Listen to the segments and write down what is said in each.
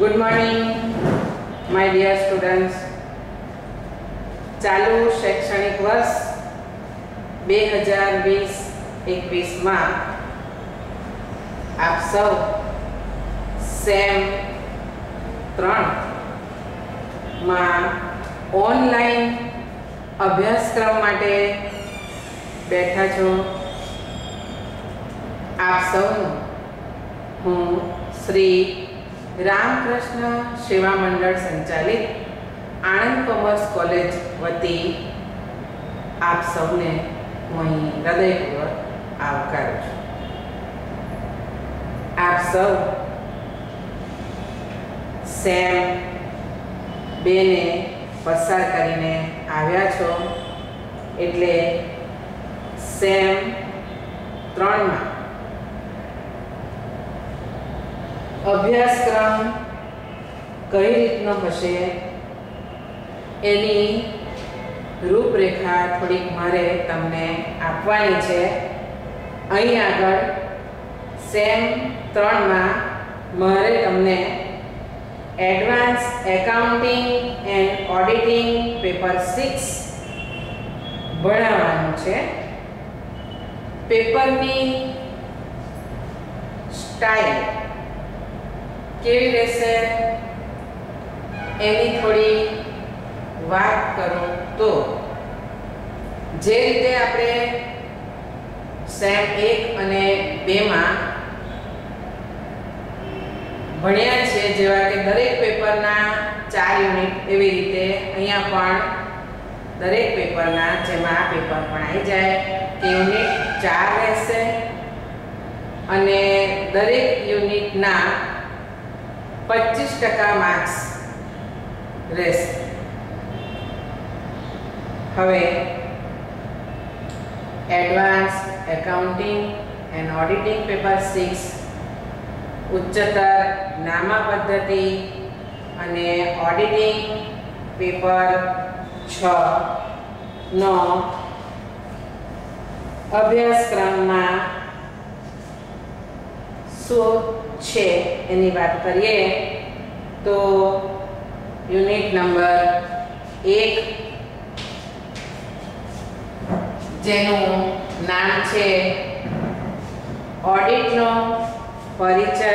Good morning my dear students ચાલુ શૈક્ષણિક વર્ષ બે હજાર વીસ એકવીસમાં આપ સૌ સેમ ત્રણમાં ઓનલાઈન અભ્યાસક્રમ માટે બેઠા છો। આપ સૌનું હું શ્રી રામકૃષ્ણ સેવા મંડળ સંચાલિત આણંદ કોમર્સ કોલેજ વતી આપ સૌને હું અહીં હૃદયપૂર્વક આવકારું છું. આપ સૌ સેમ બેને પસાર કરીને આવ્યા છો એટલે સેમ ત્રણમાં અભ્યાસક્રમ કઈ રીતનો હશે? એની રૂપરેખા થોડીક મારે તમને આપવાની છે. અહીં આગળ સેમ ત્રણમાં મારે તમને advance accounting and auditing paper six ભણાવવાનું છે. પેપરની સ્ટાઇલ કેવી રહેશે? એની થોડી વાત કરું તો, જે રીતે આપણે સેમ એક અને બેમાં ભણ્યા છે જેવા કે દરેક પેપરના ચાર યુનિટ એવી રીતે અહીંયા પણ દરેક પેપરના જેમાં આ પેપર પણ આવી જાય તે યુનિટ ચાર રહેશે અને દરેક યુનિટના પચીસ ટકા માર્ક્સ રહેશે હવે advance accounting and auditing paper six ઉચ્ચતર નામા પદ્ધતિ અને ઓડિટિંગ પેપર છ નો અભ્યાસક્રમમાં શું છે એની વાત કરીએ તો યુનિટ નંબર એક, જેનું નામ છે ઓડિટનો પરિચય.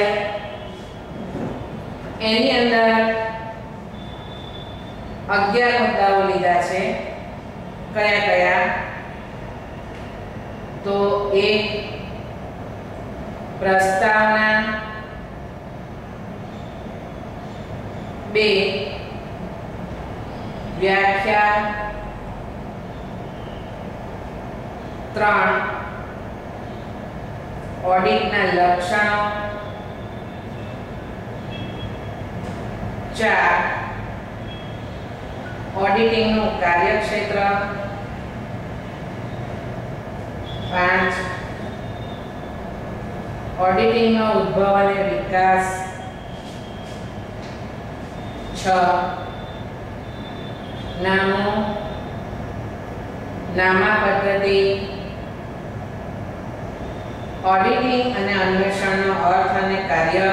એની અંદર અગિયાર મુદ્દાઓ લીધા છે. કયા કયા? તો એક, પ્રસ્તાવના બે. વ્યાખ્યા ત્રણ. ઓડિટના લક્ષણો. ચાર. ઓડિટિંગનું કાર્યક્ષેત્ર. પાંચ. ઓડિટિંગનો ઉદ્ભવ અને વિકાસ. નામો નામા પદ્ધતિ ઓડિટિંગ અને અન્વેષણનો અર્થ અને કાર્ય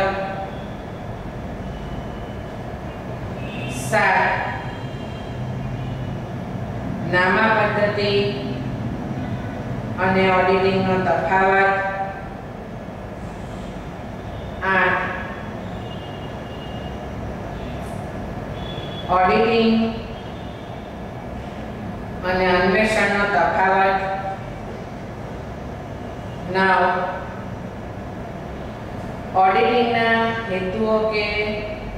સાત નામા પદ્ધતિ અને ઓડિટિંગનો તફાવત આઠ ઓડિટિંગ અને અન્વેષણનો તફાવત. નાવ ઓડિટિંગના હેતુઓ કે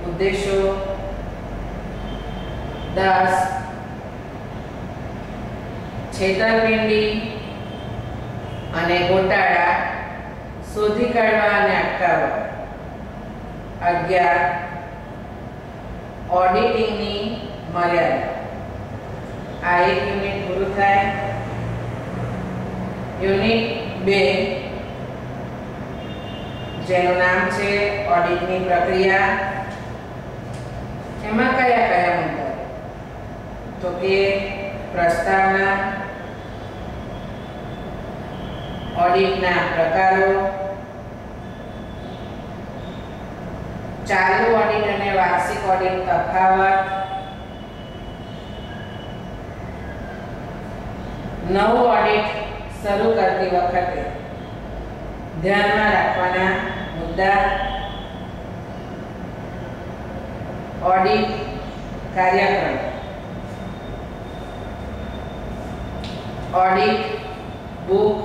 ઉદ્દેશો. દસ છેતરપિંડી અને ગોટાળા શોધી કાઢવા અને અટકાવવા. અગિયાર ઓડિટિંગની મર્યાદા. આ એક યુનિટ પૂરું થાય. યુનિટ બે, જેનું નામ છે ઓડિટની પ્રક્રિયા. એમાં કયા કયા મુદ્દા? તો કે પ્રસ્તાવના, ઓડિટના પ્રકારો ચાલુ ઓડિટ અને વાર્ષિક ઓડિટ તફાવત. નવું ઓડિટ શરૂ કરતી વખતે ધ્યાનમાં રાખવાના મુદ્દા. ઓડિટ કાર્યક્રમ. ઓડિટ બુક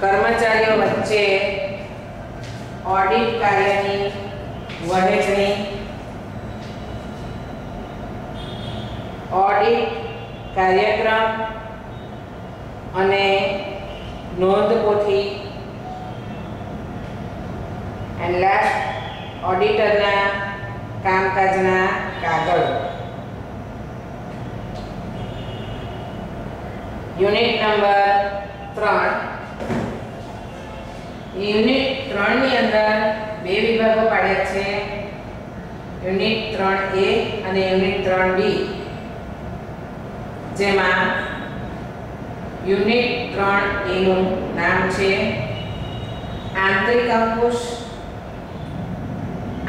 કર્મચારીઓ વચ્ચે ઓડિટ કાર્યની વહેંચણી ઓડિટ કાર્યક્રમ અને નોંધપોથી એન્ડ લાસ્ટ ઓડિટરના કામકાજના કાગળો. યુનિટ નંબર ત્રણ. યુનિટ ત્રણની અંદર બે વિભાગો પાડ્યા છે. યુનિટ ત્રણ એ અને યુનિટ ત્રણ બી જેમાં યુનિટ ત્રણ એનું નામ છે. આંતરિક અંકુશ,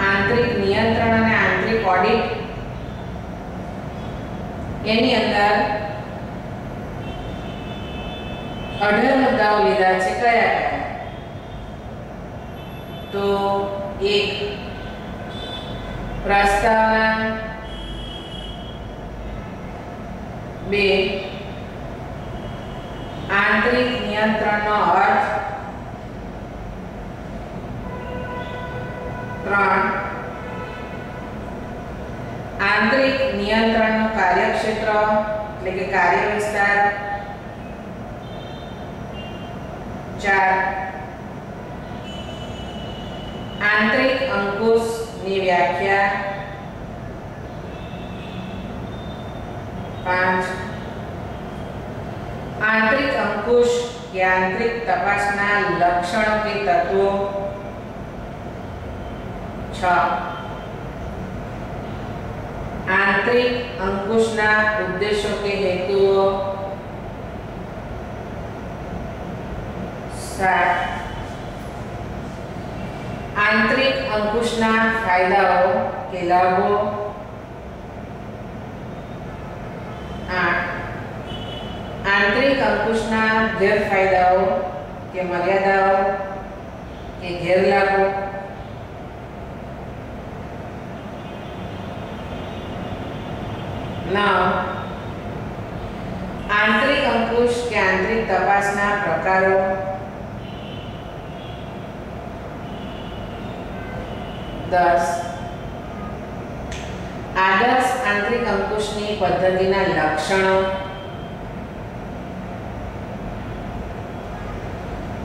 આંતરિક નિયંત્રણ અને આંતરિક ઓડિટ એની અંદર અઢાર મુદ્દાઓ લીધા છે. કયા? કયા તો એક પ્રસ્તાવના બે આંતરિક નિયંત્રણનો અર્થ ત્રણ આંતરિક નિયંત્રણનું કાર્યક્ષેત્ર એટલે કે કાર્ય વિસ્તાર ચાર આંતરિક અંકુશની વ્યાખ્યા પાંચ. આંતરિક અંકુશ કે તપાસના લક્ષણો કે તત્વો છ. આંતરિક અંકુશના ઉદ્દેશો કે હેતુઓ સાત. આંતરિક અંકુશના ફાયદાઓ કે લાભો આઠ. આંતરિક અંકુશના ગેરફાયદાઓ કે મર્યાદાઓ કે ગેરલાભો. નવ. આંતરિક અંકુશ કે આંતરિક તપાસના પ્રકારો દસ. આદર્શ આંતરિક અંકુશની પદ્ધતિના લક્ષણો.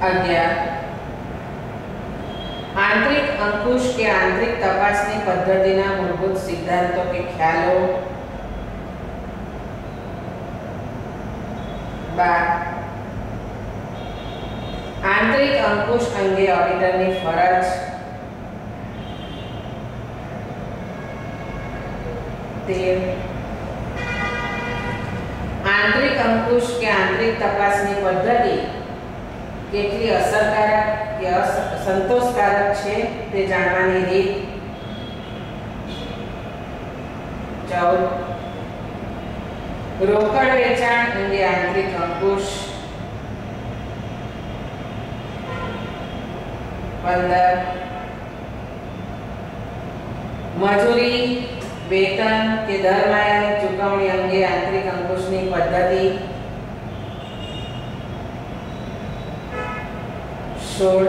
અગિયાર. આંતરિક અંકુશ કે આંતરિક તપાસની પદ્ધતિના મૂળભૂત સિદ્ધાંતો કે ખ્યાલો. બાર. આંતરિક અંકુશ અંગે ઓડિટરની ફરજ. તેર આંતરિક અંકુશ કે આંતરિક તપાસની પદ્ધતિ કેટલી અસરકારક કે અસ- સંતોષકારક છે તે જાણવાની રીત ચૌદ રોકડ વેચાણ અંગે આંતરિક અંકુશ પંદર મજૂરી વેતન કે દર માયાની ચૂકવણી અંગે આંતરિક અંકુશની પદ્ધતિ સોળ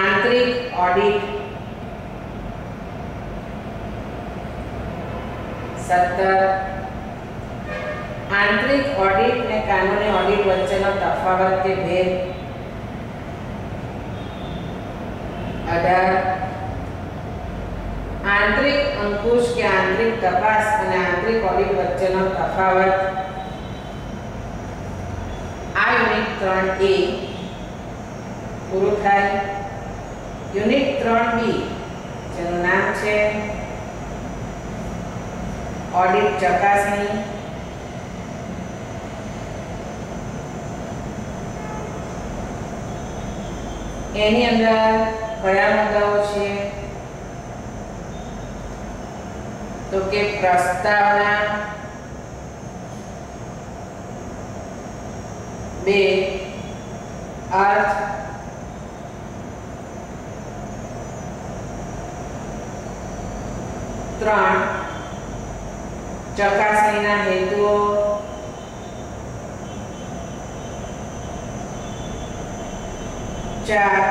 આંતરિક ઓડિટ સત્તર આંતરિક ઓડિટ ને કાનૂની ઓડિટ વચ્ચેનો તફાવત કે ભેદ અઢાર આંતરિક અંકુશ કે આંતરિક તપાસ અને આંતરિક ઓડિટ વચ્ચેનો તફાવત. આ યુનિટ ત્રણ એ પૂરું થાય. યુનિટ ત્રણ બી જેનું નામ છે ઓડિટ ચકાસણી. એની અંદર કયા મુદ્દાઓ છે? તો કે પ્રસ્તાવના બે અર્થ ત્રણ ચકાસણીના હેતુઓ ચાર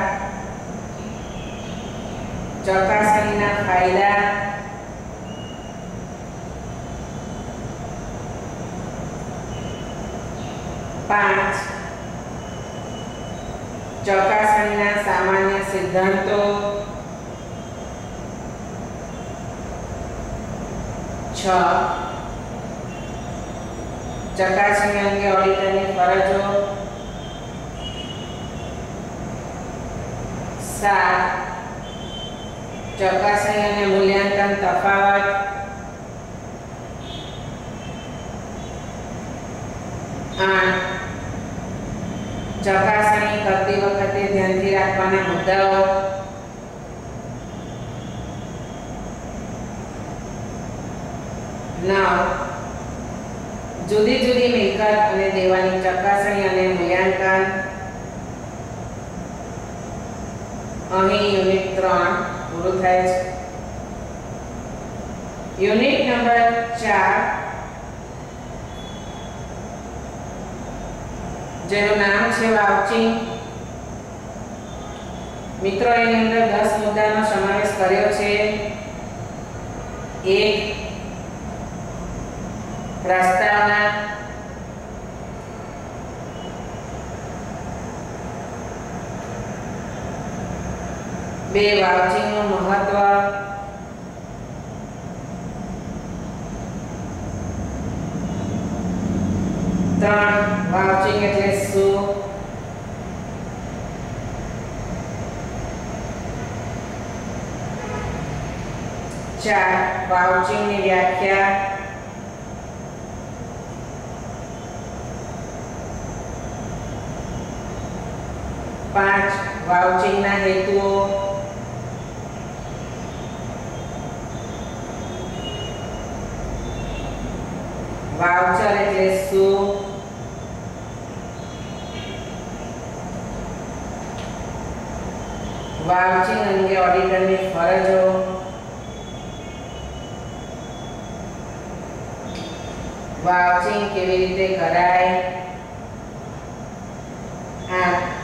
ચકાસણીના ફાયદા પાંચ. ચકાસણીના સામાન્ય સિદ્ધાંતો. છ. ચકાસણી અંગે ઓડિટરની ફરજો. સાત. ચકાસણી અને મૂલ્યાંકન તફાવત. આઠ. ચકાસણી કરતી વખતે ધ્યાનથી રાખવાના મુદ્દાઓ. નવ જુદી જુદી મિલકત અને દેવાની ચકાસણી અને મૂલ્યાંકન. અહીં યુનિટ ત્રણ પૂરું થાય છે. યુનિટ નંબર ચાર જેનું નામ છે વાઉચિંગ મિત્રો, એની અંદર દસ મુદ્દાનો સમાવેશ કર્યો છે. એક પ્રસ્તાવના બે વાઉચિંગનું મહત્વ. ત્રણ વાઉચિંગ એટલે શું ચાર વાઉચિંગની વ્યાખ્યા. પાંચ વાઉચિંગના હેતુઓ વાઉચર એટલે શું વાઉચિંગ અંગે ઓડિટરની ફરજો વાઉચિંગ કેવી રીતે કરાય આઠ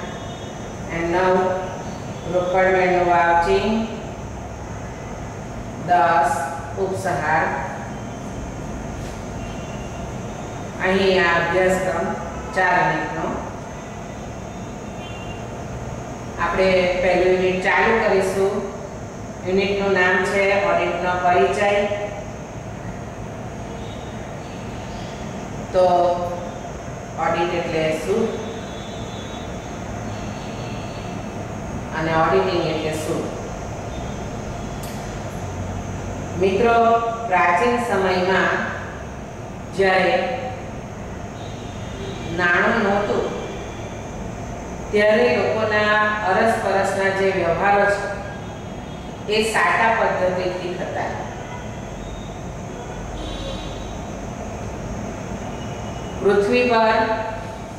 અને નવ રોકડ મેળનું વાઉચિંગ દસ ઉપસહાર અહીં આ અભ્યાસક્રમ ચાર મિનિટનો આપણે પહેલું યુનિટ ચાલુ કરીશું યુનિટનું નામ છે ઓડિટનો પરિચય તો ઓડિટ એટલે શું? અને ઓડિટિંગ એટલે શું? મિત્રો, પ્રાચીન સમયમાં જ્યારે નાણું નહોતું, ત્યારે લોકોના અરસ પરસના જે વ્યવહારો છે, એ સાટા પદ્ધતિથી થતા. પૃથ્વી પર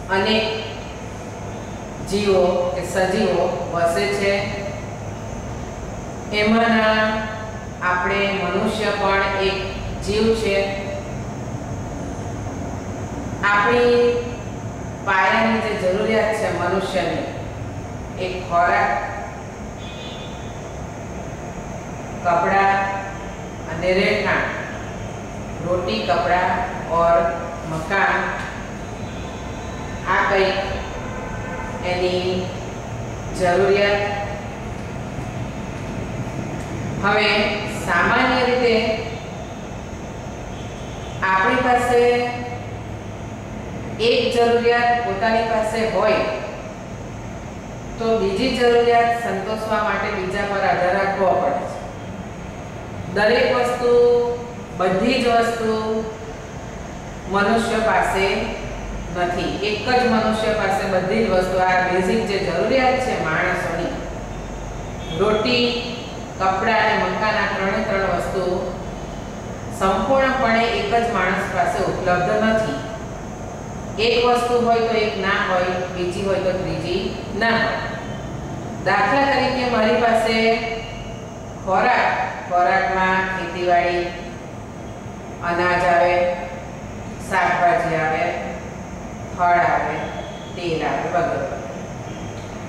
અનેક જીવો કે સજીવો વસે છે. એમાંના આપણે મનુષ્ય પણ એક જીવ છે. આપણી પાયાની જે જરૂરિયાત છે મનુષ્યની એક ખોરાક, કપડા અને રહેઠાણ, રોટી, કપડા, ઓર મકાન આ કંઈક એની જરૂરિયાત. હવે સામાન્ય રીતે આપણી પાસે એક જરૂરિયાત પોતાની પાસે હોય તો બીજી જરૂરિયાત સંતોષવા માટે બીજા પર આધાર રાખવો પડે છે. દરેક વસ્તુ બધી જ વસ્તુ મનુષ્ય પાસે નથી એક જ મનુષ્ય પાસે બધી જ વસ્તુ, આ બેઝિક જે જરૂરિયાત છે માણસોની, રોટી, કપડાં અને મકાન ત્રણે ત્રણ વસ્તુ સંપૂર્ણપણે એક જ માણસ પાસે ઉપલબ્ધ નથી. એક વસ્તુ હોય તો એક ના હોય, બીજી હોય તો ત્રીજી ના હોય. દાખલા તરીકે મારી પાસે ખોરાક, ખોરાકમાં ખેતીવાડી, અનાજ આવે, શાકભાજી આવે ફળ આવે, તેલ આવે વગેરે.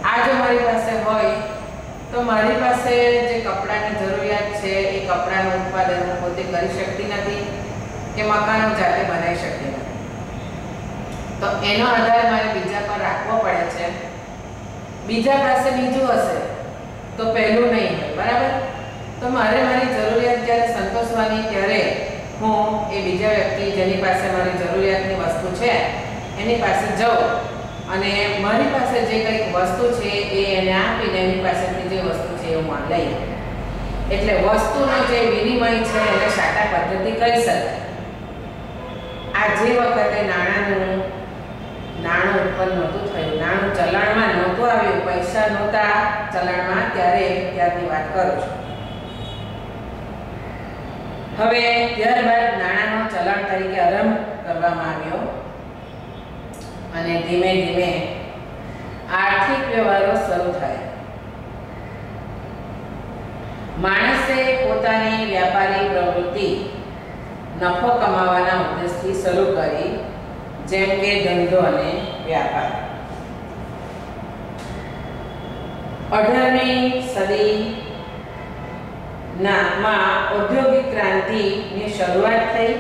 આ જો મારી પાસે હોય, તો મારી પાસે જે કપડાની જરૂરિયાત છે, એ કપડાનું ઉત્પાદન હું પોતે કરી શકતી નથી કે મકાન જાતે બનાવી શકતી નથી. તો એનો આધાર મારે બીજા પર રાખવો પડે છે. બીજા પાસે બીજું હશે, તો પહેલું નહીં હોય, બરાબર? તો મારે મારી જરૂરિયાત જ્યારે સંતોષવાની, ત્યારે હું એ બીજા વ્યક્તિ જેની પાસે મારી જરૂરિયાતની વસ્તુ છે એની પાસે જાઉં અને મારી પાસે જે કંઈક વસ્તુ છે એ એને આપીને એની પાસેથી જે વસ્તુ છે એ હું લઈ એટલે વસ્તુનો જે વિનિમય છે એને સાટા પદ્ધતિ કહી શકાય. આ જે વખતે નાણાંનું, નાણું ઉત્પન્ન નહોતું થયું, નાણું ચલણમાં નહોતું આવ્યું, પૈસા નહોતા ચલણમાં, ત્યારે ત્યારની વાત કરું છું. હવે ત્યારબાદ નાણાંનો ચલણ તરીકે આરંભ કરવામાં આવ્યો. અને ધીમે ધીમે આર્થિક વ્યવહારો શરૂ થાય. માણસે પોતાની વ્યાપારી પ્રવૃત્તિ નફો કમાવાના ઉદ્દેશથી શરૂ કરી, જેમ કે ધંધો અને વ્યાપાર. અઢારમી સદી ના માં ઔદ્યોગિક ક્રાંતિની શરૂઆત થઈ.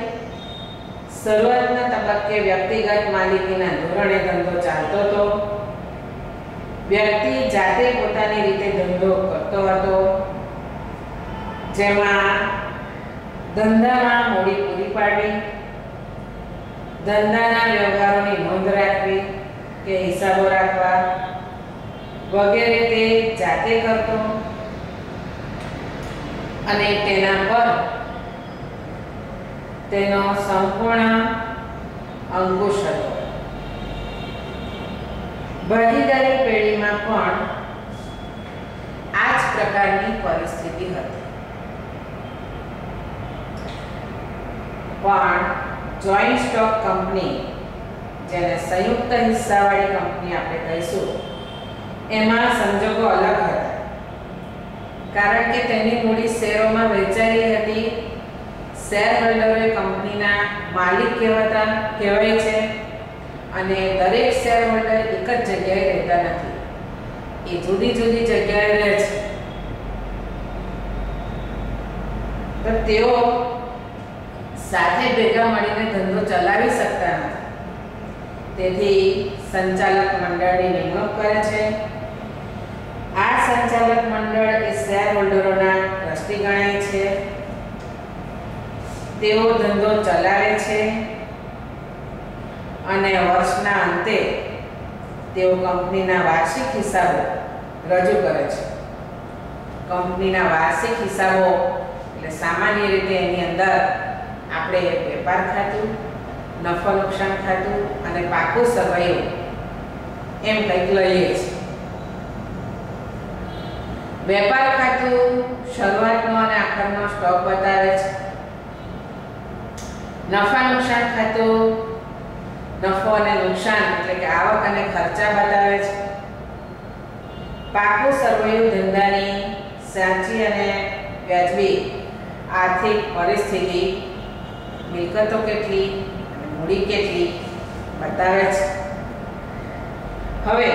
શરૂઆતના તબક્કે વ્યક્તિગત માલિકીના ધોરણે ધંધો ચાલતો હતો. વ્યક્તિ જાતે પોતાની રીતે ધંધો કરતો હતો. જેમાં ધંધામાં મૂડી પૂરી પાડવી, ધંધાના વ્યવહારોની નોંધ રાખવી કે હિસાબો રાખવા વગેરે તે જાતે કરતો અને તેના પર તેનો સંપૂર્ણ અંકુશ હતો ભાગીદારી પેઢીમાં પણ આ જ પ્રકારની પરિસ્થિતિ હતી. પણ જોઈન્ટ સ્ટોક કંપની જેને સંયુક્ત હિસ્સાવાળી કંપની આપણે કહીશું, એમાં સંજોગો અલગ હતા. કારણ કે તેની મૂડી શેરોમાં વહેંચાયેલી હતી શેર હોલ્ડરો કંપનીના માલિક કહેવાતા, કહેવાય છે. અને દરેક શેર હોલ્ડર એક જ જગ્યાએ રહેતા નથી. એ જુદી જુદી જગ્યાએ રહે છે. તો તેઓ સાથે ભેગા મળીને ધંધો ચલાવી શકતા નથી. તેથી સંચાલક મંડળની નિમણૂક કરે છે. આ સંચાલક મંડળ એ શેર હોલ્ડરોના તેઓ ધંધો ચલાવે છે અને વર્ષના અંતે તેઓ કંપનીના વાર્ષિક હિસાબો રજૂ કરે છે. કંપનીના વાર્ષિક હિસાબો એટલે સામાન્ય રીતે એની અંદર આપણે વેપાર ખાતું, નફો નુકસાન ખાતું અને પાકું સરવૈયું એમ કંઈક લઈએ છીએ. વેપાર ખાતું શરૂઆતનો અને આખરનો સ્ટોક બતાવે છે. નફા નુકસાન ખાતું નફો અને નુકસાન એટલે કે આવક અને ખર્ચા બતાવે છે. પાકું સરવૈયું ધંધાની સાચી અને વ્યાજબી આર્થિક પરિસ્થિતિ મિલકતો કેટલી અને મૂડી કેટલી બતાવે છે. હવે,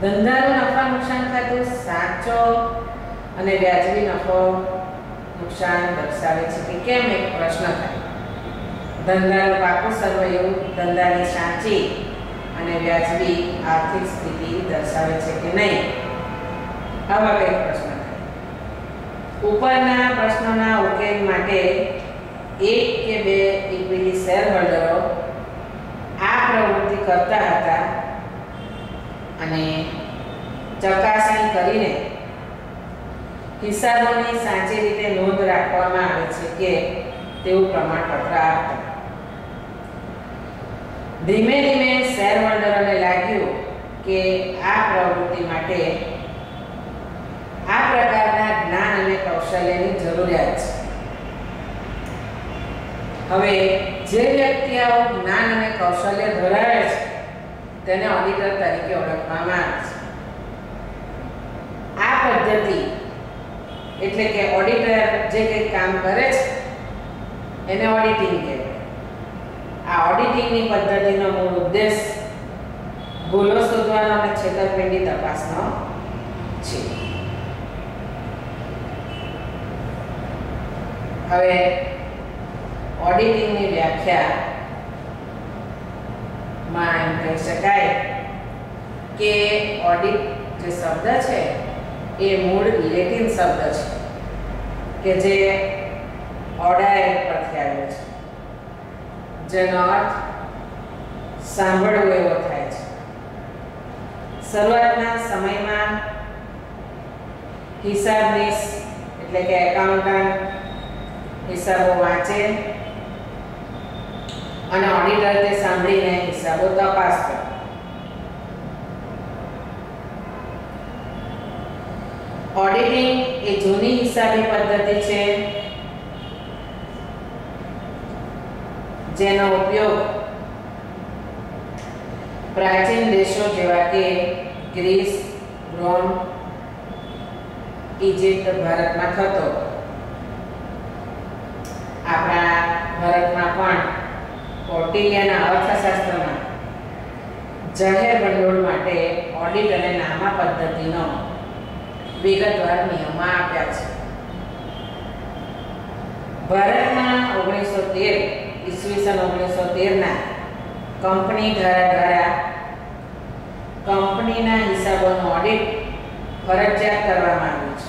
ધંધાનું નફા નુકસાન ખાતું સાચો અને વ્યાજબી નફો નુકસાન દર્શાવે છે કે કેમ એક પ્રશ્ન થાય. ધંધાનું પાકું સરવૈયું ધંધાની સાચી અને વ્યાજબી આર્થિક સ્થિતિ દર્શાવે છે કે નહીં? આવા કંઈક પ્રશ્ન થાય. ઉપરના પ્રશ્નોના ઉકેલ માટે એક કે બે ઇક્વિટી શેર હોલ્ડરો આ પ્રવૃત્તિ કરતા હતા અને ચકાસણી કરીને હિસાબોની સાચી રીતે નોંધ રાખવામાં આવે છે કે તેવું પ્રમાણપત્ર આપતા ધીમે ધીમે શેરહોલ્ડરોને લાગ્યું કે આ પ્રવૃત્તિ માટે આ પ્રકારના જ્ઞાન અને કૌશલ્યની જરૂરિયાત છે. હવે જે વ્યક્તિ આવું જ્ઞાન અને કૌશલ્ય ધરાવે છે, તેને ઓડિટર તરીકે ઓળખવામાં આવે છે. આ પદ્ધતિ એટલે કે ઓડિટર જે કંઈ કામ કરે છે, એને ઓડિટિંગ કહેવાય આ ઓડિટિંગની પદ્ધતિનો મૂળ ઉદ્દેશ ભૂલો શોધવાનો અને છેતરપિંડી તપાસનો છે. હવે ઓડિટિંગની વ્યાખ્યા માં એમ કહી શકાય કે ઓડિટ જે શબ્દ છે એ મૂળ લેટિન શબ્દ છે, કે જે ઓડાય પરથી આવ્યો છે. જેનો અર્થ સાંભળવું એવો થાય છે. શરૂઆતના સમયમાં હિસાબનીશ એટલે કે એકાઉન્ટન્ટ હિસાબો વાંચે અને ઓડિટર તે સાંભળીને હિસાબો તપાસતો ઓડિટિંગ એ જૂની હિસાબી પદ્ધતિ છે. જેનો ઉપયોગ પ્રાચીન દેશો જેવા કે ગ્રીસ, રોમ ઇજિપ્ત ભારતમાં થતો. આપણા ભારતમાં પણ કૌટિલ્યના અર્થશાસ્ત્રમાં જાહેર ભંડોળ માટે ઓડિટ અને નામા પદ્ધતિનો વિગતવાર નિયમો આપ્યા છે. ભારતમાં ઓગણીસો તેર ઈસવીસન ઓગણીસો તેરના કંપની ધારા દ્વારા કંપનીના હિસાબોનું ઓડિટ ફરજિયાત કરવામાં આવ્યું છે.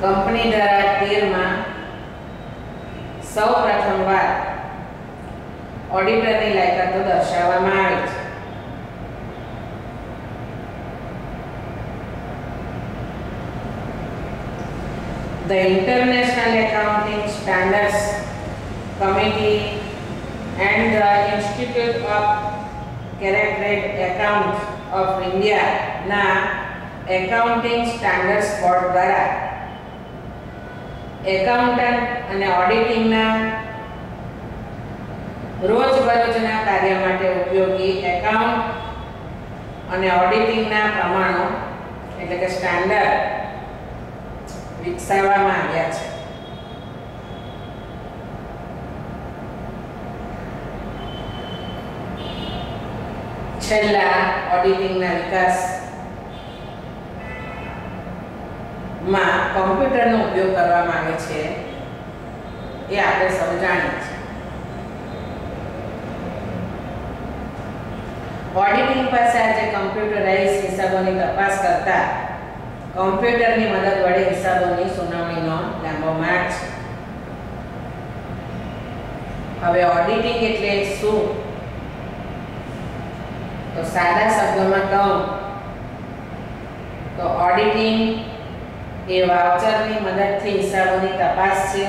કંપની ધારા તેરમાં સૌ પ્રથમવાર ઓડિટરની લાયકાતો દર્શાવવામાં આવી છે. The International Accounting Standards Committee and the Institute of Chartered Accounts of India ના એકાઉન્ટિંગ સ્ટાન્ડર્ડ્સ બોર્ડ દ્વારા એકાઉન્ટન્ટ અને ઓડિટિંગના રોજબરોજના કાર્ય માટે ઉપયોગી એકાઉન્ટ અને ઓડિટિંગના પ્રમાણો એટલે કે સ્ટાન્ડર્ડ વિકસાવવામાં આવ્યા છે છેલ્લા ઓડિટિંગના વિકાસમાં કમ્પ્યુટરનો ઉપયોગ કરવામાં આવે છે એ આપણે સૌ જાણીએ છીએ ઓડિટિંગ પાસે આજે કમ્પ્યુટરાઇઝ હિસાબોની તપાસ કરતા કમ્પ્યુટરની મદદ વડે હિસાબોની સુનાવણીનો લાંબો માર્ગ હવે ઓડિટિંગ એટલે શું? તો સાદા શબ્દોમાં કહું, તો ઓડિટિંગ એ વાઉચરની મદદથી હિસાબોની તપાસ છે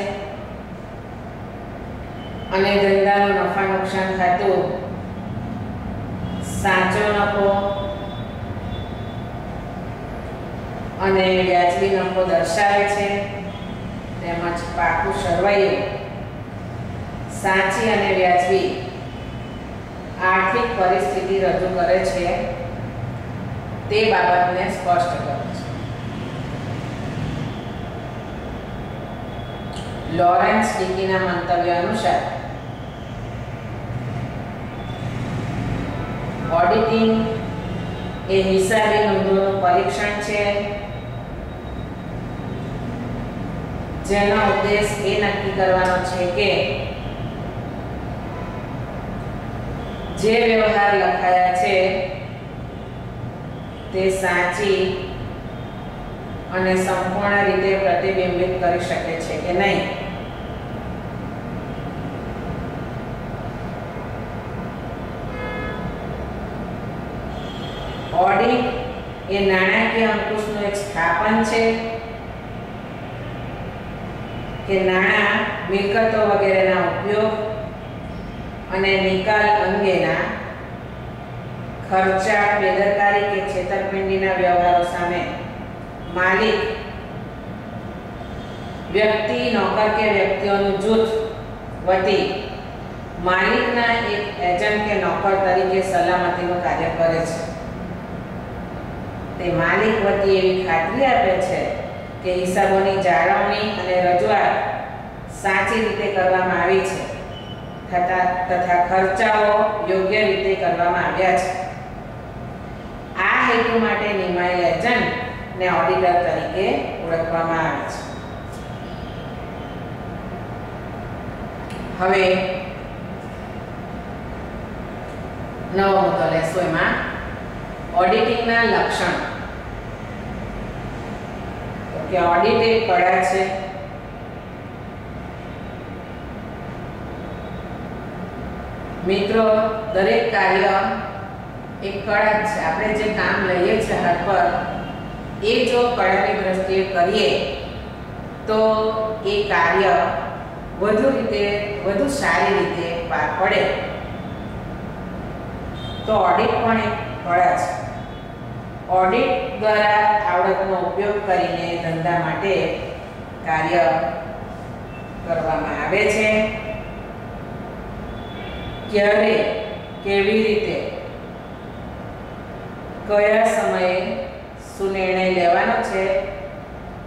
અને ધંધાનું નફા નુકસાન ખાતું સાચો નફો અને વ્યાજબી નફો દર્શાવે છે. તેમજ પાકું સરવાયું સાચી અને વ્યાજબી આર્થિક પરિસ્થિતિ રજૂ કરે છે તે બાબતને સ્પષ્ટ કરે છે. લોરેન્સ ડિકીના મંતવ્ય અનુસાર, ઓડિટિંગ એ હિસાબી નોંધોનું પરીક્ષણ છે. જેનો ઉદ્દેશ એ નક્કી કરવાનો છે કે જે વ્યવહાર લખાયા છે તે સાચી અને સંપૂર્ણ રીતે પ્રતિબિંબિત કરી શકે છે કે નહીં. ઓડિટ એ નાણાકીય અંકુશનું એક સ્થાપન છે. કે નાણાં, મિલકતો વગેરેના ઉપયોગ અને નિકાલ અંગેના ખર્ચા બેદરકારી કે છેતરપિંડીના વ્યવહારો સામે માલિક, વ્યક્તિ, નોકર કે વ્યક્તિઓનું જૂથ વતી માલિકના એક એજન્ટ કે નોકર તરીકે સલામતીનું કાર્ય કરે છે. તે માલિક વતી એવી ખાતરી આપે છે કે હિસાબોની જાળવણી અને રજૂઆત સાચી રીતે કરવામાં આવી છે તથા તથા ખર્ચાઓ યોગ્ય રીતે કરવામાં આવ્યા છે. આ હેતુ માટે નિમાયેલ એજન્ટ ને ઓડિટર તરીકે ઓળખવામાં આવે છે. હવે નવો મુદ્દો લેશો એમાં ઓડિટિંગના લક્ષણ. કે ઓડિટ એક કળા છે. મિત્રો, દરેક કાર્ય એક કળા છે. આપણે જે કામ લઈએ છીએ હાથ પર, એ જો કળાની દ્રષ્ટિએ કરીએ, તો એ કાર્ય વધુ રીતે, વધુ સારી રીતે પાર પડે. તો ઓડિટ પણ એક કળા છે. ઓડિટ દ્વારા આવડતનો ઉપયોગ કરીને ધંધા માટે કાર્ય કરવામાં આવે છે. ક્યારે, કેવી રીતે, કયા સમયે શું નિર્ણય લેવાનો છે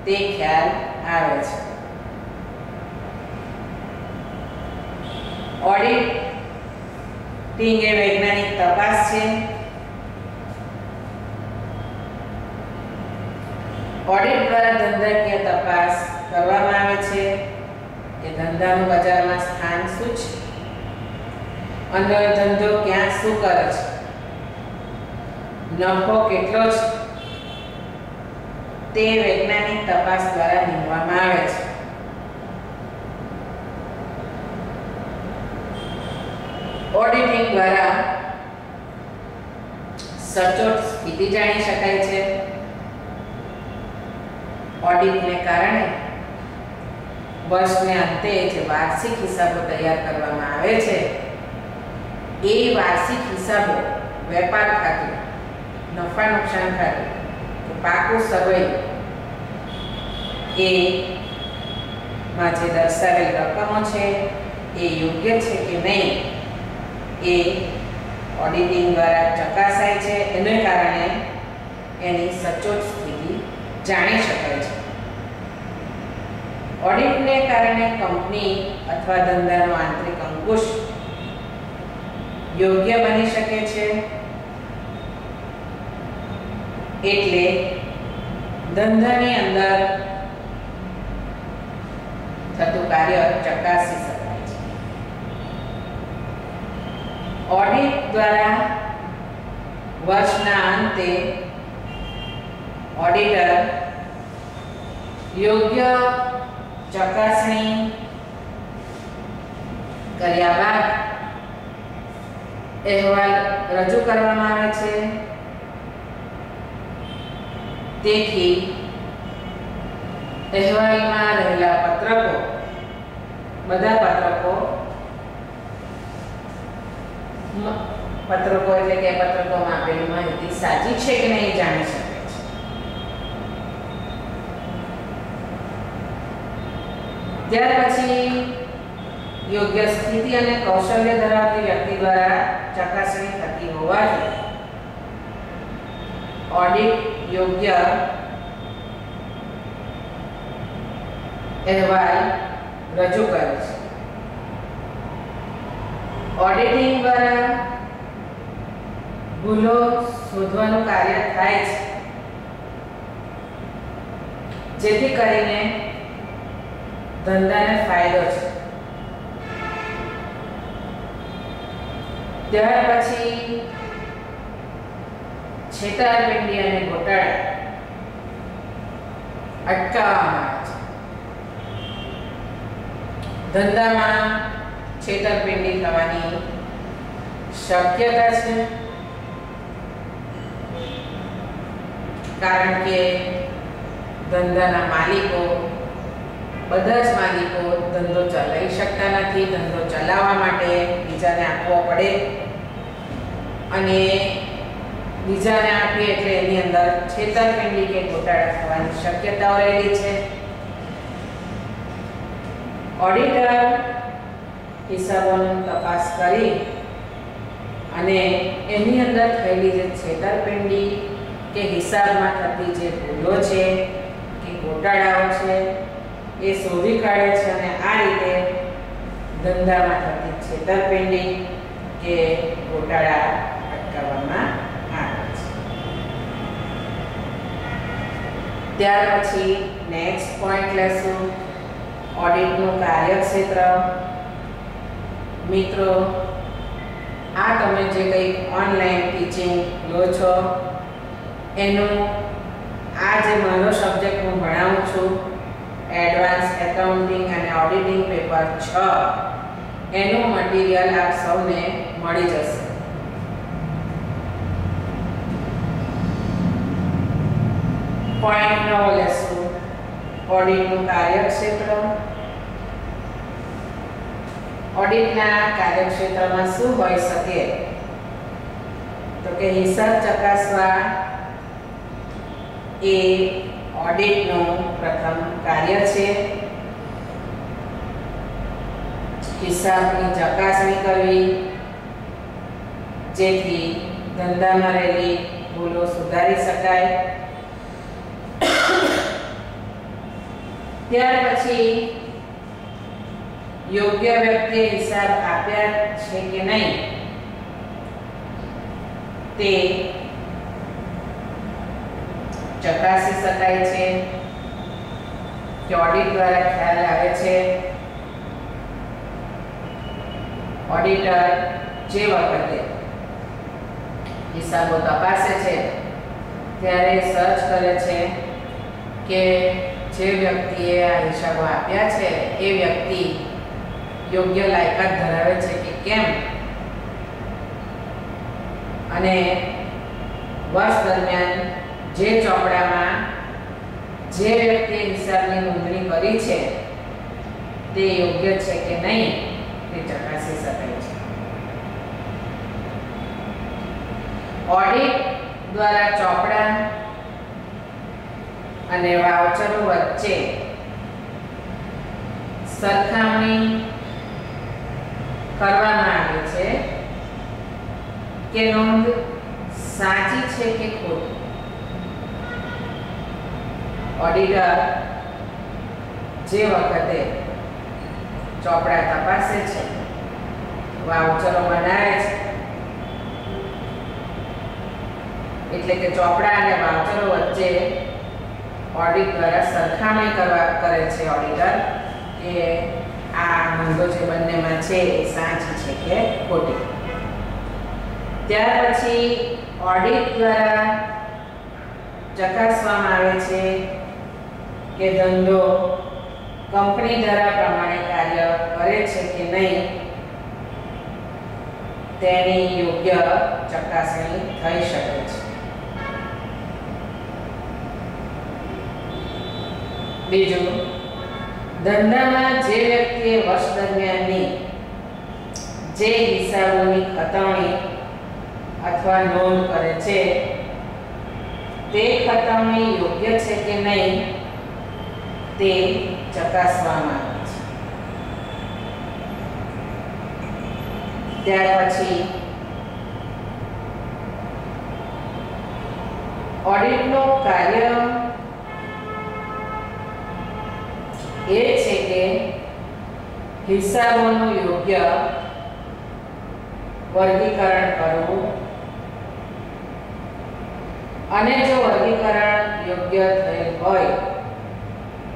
તે ખ્યાલ આવે છે. ઓડિટિંગ એ વૈજ્ઞાનિક તપાસ છે. ઓડિટ દ્વારા ધંધાકીય તપાસ કરવામાં આવે છે? કે ધંધાનું બજારમાં સ્થાન શું છે? અંદર ધંધો ક્યાં શું કરે છે? નફો કેટલો છે? તે વૈજ્ઞાનિક તપાસ દ્વારા નીમવામાં આવે છે. ઓડિટિંગ દ્વારા સચોટ સ્થિતિ જાણી શકાય છે. ઓડિટને કારણે વર્ષને અંતે જે વાર્ષિક હિસાબો તૈયાર કરવામાં આવે છે, એ વાર્ષિક હિસાબો વેપાર ખાતું, નફા નુકસાન ખાતું પાકું સર્વે એ માં જે દર્શાવેલ રકમો છે, એ યોગ્ય છે કે નહીં, એ ઓડિટિંગ દ્વારા ચકાસાય છે, એને કારણે એની સચોટ સ્થિતિ જાણી શકાય છે. ઓડિટને કારણે કંપની અથવા ધંધાનો આંતરિક અંકુશ યોગ્ય બની શકે છે? એટલે ધંધાની અંદર થતું કાર્ય ચકાસી શકાય છે. ઓડિટ દ્વારા વર્ષના અંતે ઓડિટર યોગ્ય ચકાસણી કર્યા બાદ અહેવાલ રજૂ કરવામાં આવે છે. તેથી અહેવાલમાં રહેલા પત્રકો, બધા પત્રકો પત્રકો એટલે કે પત્રકોમાં આપેલી માહિતી સાચી છે કે નહીં જાણી શકે છે ત્યાર પછી યોગ્ય સ્થિતિ અને કૌશલ્ય ધરાવતી વ્યક્તિ દ્વારા ચકાસણી થતી હોવાથી ઓડિટ યોગ્ય અહેવાલ રજૂ કરે છે. ઓડિટિંગ દ્વારા ભૂલો શોધવાનું કાર્ય થાય છે. જેથી કરીને ધંધાને ફાયદો છે. ત્યાર પછી છેતરપિંડી અને ગોટાળા અટકાવવામાં આવે ધંધામાં છેતરપિંડી થવાની શક્યતા છે. કારણ કે ધંધાના માલિકો બધા જ માલિકો ધંધો ચલાવી શકતા નથી, ધંધો ચલાવવા માટે બીજાને આપવો પડે. અને બીજાને આપીએ એટલે એની અંદર છેતરપિંડી કે ગોટાળા થવાની શક્યતાઓ રહેલી છે. ઓડિટર હિસાબોની તપાસ કરી અને એની અંદર થયેલી જે છેતરપિંડી કે હિસાબમાં થતી જે ભૂલો છે, કે ગોટાળાઓ છે એ શોધી કાઢે છે અને આ રીતે ધંધામાં થતી છેતરપિંડી કે ગોટાળા અટકાવવામાં આવે છે. ત્યાર પછી નેક્સ્ટ પોઈન્ટ લેશું. ઓડિટનું કાર્યક્ષેત્ર. મિત્રો, આ તમે જે કંઈ ઓનલાઈન ટીચિંગ લો છો, એનું આ જે મારો સબ્જેક્ટ હું ભણાવું છું એડવાન્સ એકાઉન્ટિંગ અને ઓડિટિંગ પેપર છ. એનું મટીરિયલ આપ સૌને મળી જશે. પોઈન્ટ નવ લેશું. ઓડિટનું કાર્યક્ષેત્ર. ઓડિટના કાર્યક્ષેત્રમાં શું હોઈ શકે? તો કે હિસાબ ચકાસવા એ ઓડિટનું પ્રથમ કાર્ય છે. હિસાબની ચકાસણી કરવી, જેથી ધંધામાં રહેલી ભૂલો સુધારી શકાય. ત્યાર પછી યોગ્ય વ્યક્તિએ હિસાબ આપ્યા છે કે નહીં, તે ચકાસી શકાય છે? કે ઓડિટ દ્વારા ખ્યાલ આવે છે? ઓડિટર જે વખતે હિસાબો તપાસે છે, ત્યારે સર્ચ કરે છે કે જે વ્યક્તિએ આ હિસાબો આપ્યા છે, એ વ્યક્તિ યોગ્ય લાયકાત ધરાવે છે કે કેમ? અને વર્ષ દરમિયાન જે ચોપડામાં જે વ્યક્તિએ હિસાબની નોંધણી કરી છે, તે યોગ્ય છે કે નહીં, તે ચકાસી શકાય છે. ઓડિટ દ્વારા ચોપડા અને વાઉચરો વચ્ચે સરખામણી કરવામાં આવે છે કે નોંધ સાચી છે કે ખોટી? ઓડિટર જે વખતે ચોપડા તપાસે છે, વાઉચરો બનાવે છે, એટલે કે ચોપડા અને વાઉચરો વચ્ચે ઓડિટ દ્વારા સરખામણી કરવા, કરે છે ઓડિટર કે આ નોંધો જે બંનેમાં છે એ સાચી છે કે ખોટી. ત્યાર પછી ઓડિટ દ્વારા ચકાસવામાં આવે છે કે ધંધો કંપની દ્વારા પ્રમાણે કાર્ય કરે છે કે નહીં, તેની યોગ્ય ચકાસણી થઈ શકે છે. બીજું, ધંધામાં જે વ્યક્તિએ વર્ષ દરમિયાનની જે હિસાબોની ખતવણી અથવા નોંધ કરે છે, તે ખતવણી યોગ્ય છે કે નહીં તે ચકાસવામાં આવે છે. ત્યાર પછી ઓડિટનો કાર્ય એ છે કે હિસાબોનું યોગ્ય વર્ગીકરણ કરવું. અને જો વર્ગીકરણ યોગ્ય થયેલ હોય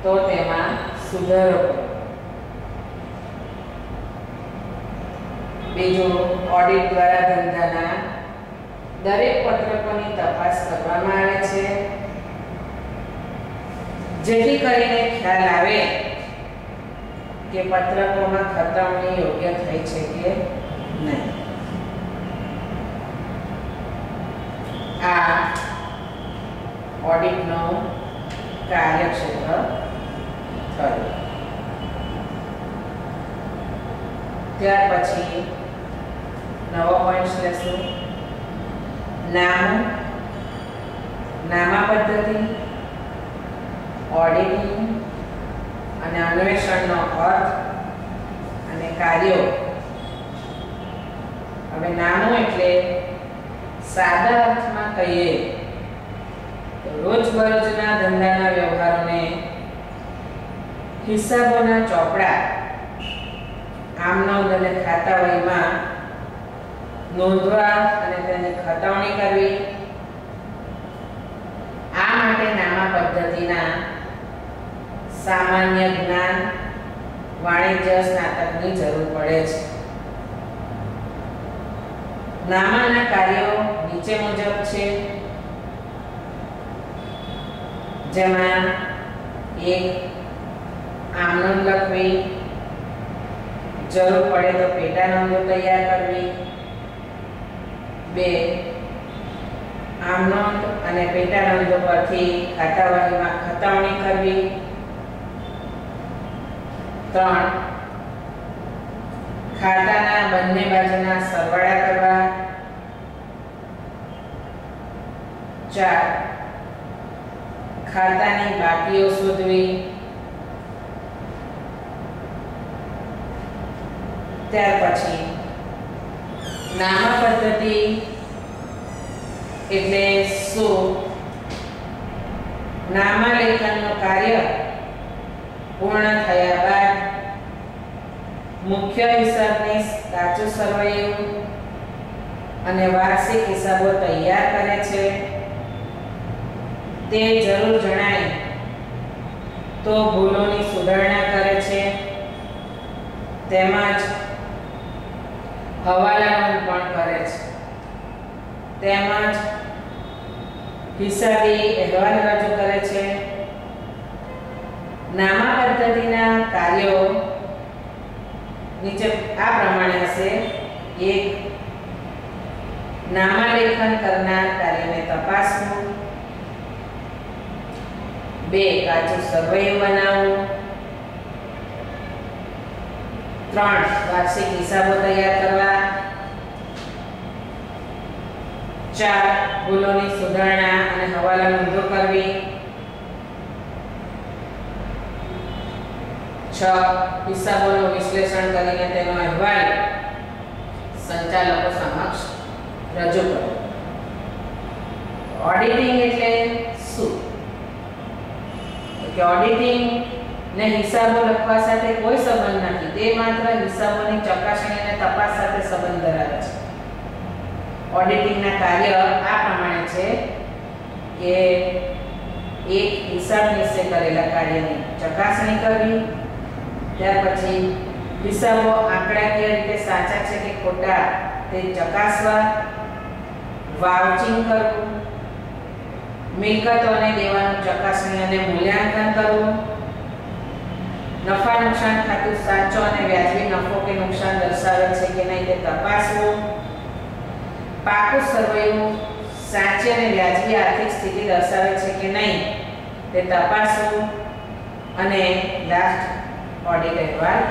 તો તેમાં સુધારો કરો. બીજું ઓડિટ દ્વારા ધંધાના દરેક પત્રકોની તપાસ કરવામાં આવે છે. જેથી કરીને ખ્યાલ આવે કે પત્રકોમાં ખતવણી યોગ્ય થઈ છે કે નહીં. આ ઓડિટનો કાર્યક્ષેત્ર થયું ત્યાર પછી નવો પોઈન્ટ લેશું. નામ. નામા પદ્ધતિ. ઓડિટિંગ અને અન્વેષણનો અર્થ અને કાર્યો. હવે નામું એટલે સાદા અર્થમાં કહીએ રોજબરોજના ધંધાના વ્યવહારોને હિસાબોના ચોપડા આમ નોંધ અને ખાતા વહીમાં નોંધવા અને તેની ખતવણી કરવી. આ માટે નામા પદ્ધતિના સામાન્ય જ્ઞાન, વાણિજ્ય, સ્નાતકની જરૂર પડે છે. નામાના કાર્યો નીચે મુજબ છે. જેમાં એક આમનોંધ લખવી જરૂર પડે તો પેટા નોંધો તૈયાર કરવી. બે આમનોંધ અને પેટા નોંધો પરથી ખાતાવહીમાં ખતાવણી કરવી. ત્રણ, ખાતાના બંને બાજુના સરવાળા કરવા. ચાર, ખાતાની બાકીઓ શોધવી. ત્યાર પછી નામા પદ્ધતિ એટલે શું? નામાલેખનનું કાર્ય પૂર્ણ થયા બાદ મુખ્ય હિસાબને કાચું સરવૈયું અને વાર્ષિક હિસાબો તૈયાર કરે છે. તે જરૂર જણાય તો ભૂલોની સુધારણા કરે છે. તેમજ હવાલાનું પણ કરે છે. તેમજ હિસાબી અહેવાલ રજૂ કરે છે. નામા પદ્ધતિના કાર્યો નીચે આ પ્રમાણે હશે. એક નામાલેખન કરનાર કાર્યને તપાસવું. બે, કાચું સરવૈયું બનાવવું. ત્રણ. વાર્ષિક હિસાબો તૈયાર કરવા. ચાર, ભૂલોની સુધારણા અને હવાલા નોંધો કરવી. છ, હિસાબોનું વિશ્લેષણ કરીને તેનો અહેવાલ સંચાલકો સમક્ષ રજૂ કરવો ઓડિટિંગ એટલે શું? કે ઓડિટિંગ ને હિસાબો લખવા સાથે કોઈ સંબંધ નથી. તે માત્ર હિસાબોની ચકાસણી અને તપાસ સાથે સંબંધ ધરાવે છે. ઓડિટિંગના કાર્ય આ પ્રમાણે છે કે એક હિસાબ વિશે કરેલા કાર્યની ચકાસણી કરવી, ત્યાર પછી હિસાબો આંકડાકીય રીતે સાચા છે કે ખોટા તે ચકાસવા વાઉચિંગ કરવું, મિલકતોને દેવાનું ચકાસણી અને મૂલ્યાંકન કરવું નફા નુકસાન ખાતું સાચો અને વ્યાજબી નફો કે નુકસાન દર્શાવે છે કે નહીં તે તપાસવું. પાકું સરવૈયું સાચી અને વ્યાજબી આર્થિક સ્થિતિ દર્શાવે છે કે નહીં તે તપાસવું. અને લાસ્ટ ઓડિટ અહેવાલ